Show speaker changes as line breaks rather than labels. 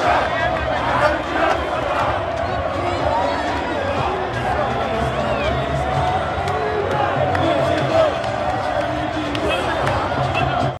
Shut